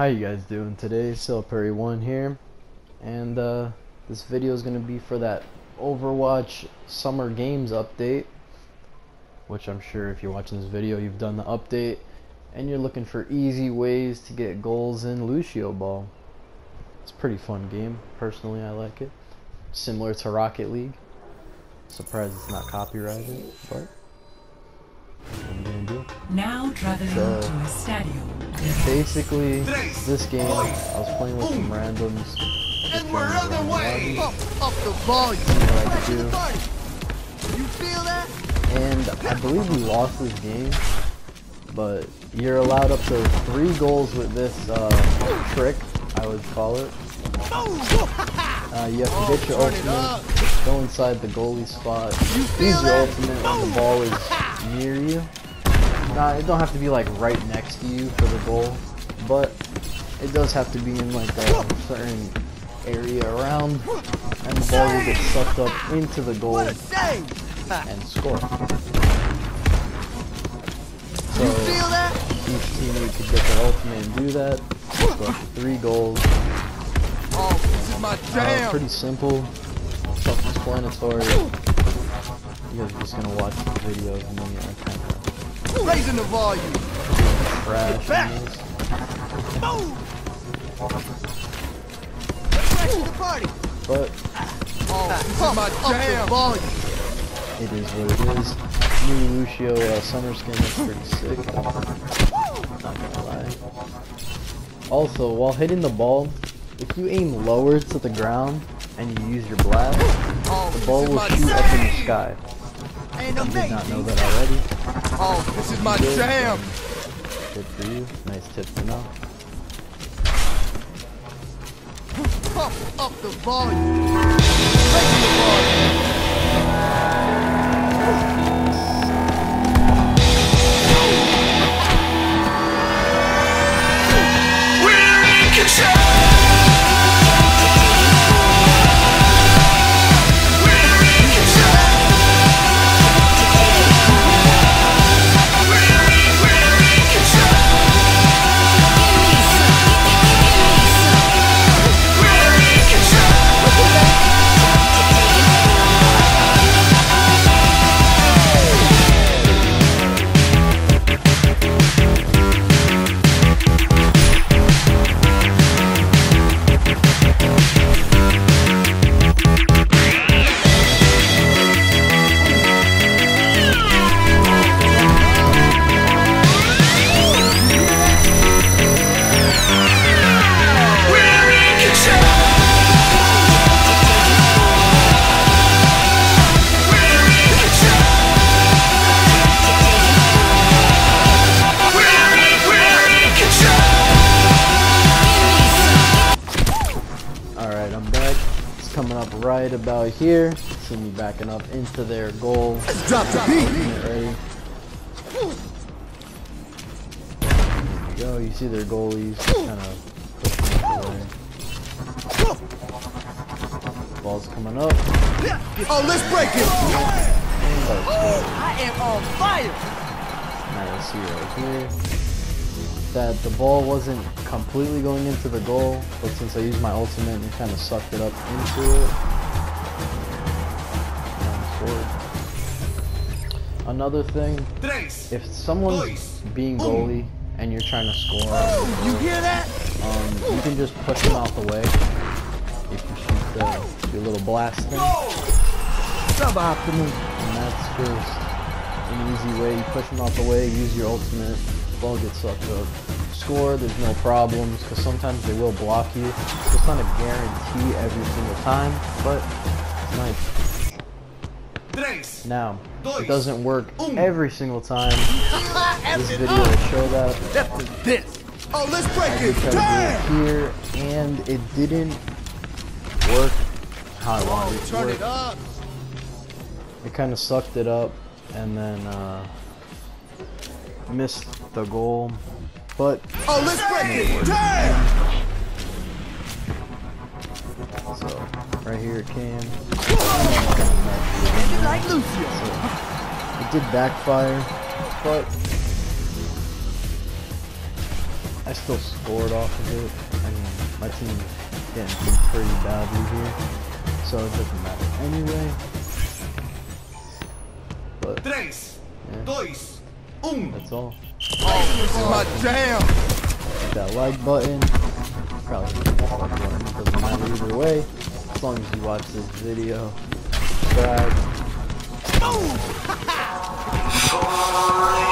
How you guys doing today? Sailparry1 here, and uh, this video is going to be for that Overwatch Summer Games update, which I'm sure if you're watching this video you've done the update, and you're looking for easy ways to get goals in Lucioball. It's a pretty fun game, personally I like it. Similar to Rocket League. Surprised it's not copyrighted, but Now traveling So- to a stadium. Basically, this game, I was playing with some randoms. And we're trying on the way! Up, up the volume! what I could do. You feel that? And I believe we lost this game, but you're allowed up to three goals with this uh, trick, I would call it. Uh, you have to get your turn it up. ultimate, go inside the goalie spot, feel use your ultimate when the ball is near you. Nah, it don't have to be like right next to you for the goal, but it does have to be in like a certain area around, and the ball will get sucked up into the goal What a save! and score. So You feel that? each teammate could get their ultimate and do that. To three goals. Oh, this is my Uh, pretty simple, self-explanatory. You guys are just gonna watch the video and then you're of Raising the volume! trash back. Boom! Let's crash the party! But Oh, this is my jam! volume! it is what it is. New Lucio uh, summer skin is pretty sick. Not gonna lie. Also, while hitting the ball, if you aim lower to the ground and you use your blast, Oh, the ball will shoot up in the sky. I did not know that already. Oh, this is my Good. jam! Good for you. Nice tip to know. Pump up the volume! Right about here. See me backing up into their goal. Drop the beat! Get ready. There you go. You see their goalies kind of pushing out. Ball's coming up. Oh, let's break it! And about to score. I am on fire! Now you'll see right here that the ball wasn't completely going into the goal, but since I used my ultimate, it kind of sucked it up into it. Another thing, if someone's being goalie and you're trying to score, You hear that? um, you can just push them out the way. If you shoot the, your little blast thing. Suboptimal. And that's just an easy way. You push them out the way, use your ultimate, ball gets sucked up. Score, there's no problems, because sometimes they will block you. It's not a guarantee every single time, but it's nice. Now, it doesn't work Um. every single time. This video will show that. After this. Oh, let's break I it! Damn! here, and it didn't work how I wanted it work. it up! It kind of sucked it up and then uh, missed the goal. But Oh, let's break it! Damn! so right here it came. You like Lucio? It did backfire, but I still scored off of it. I mean, my team getting beat pretty badly here, so it doesn't matter anyway. But Tres, Yeah. dois, um. that's all. This is my jam. Hit that like button. Probably that like button. Doesn't matter either way. As long as you watch this video. Four